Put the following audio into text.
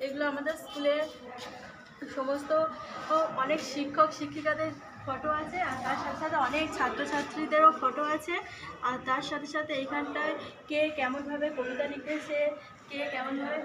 এগুলো আমাদের স্কুলে সমস্ত অনেক শিক্ষক, শিক্ষিকাদের ফটো আছে আর তার সাথে সাথে অনেক ছাত্রছাত্রীদেরও ফটো আছে। আর তার সাথে সাথে এইখানটায় কে কেমনভাবে কবিতা লিখেছে, কে কেমনভাবে